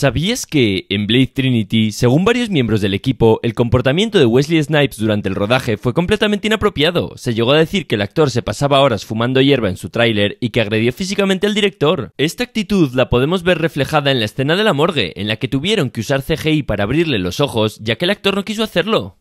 ¿Sabías que, en Blade Trinity, según varios miembros del equipo, el comportamiento de Wesley Snipes durante el rodaje fue completamente inapropiado? Se llegó a decir que el actor se pasaba horas fumando hierba en su tráiler y que agredió físicamente al director. Esta actitud la podemos ver reflejada en la escena de la morgue, en la que tuvieron que usar CGI para abrirle los ojos, ya que el actor no quiso hacerlo.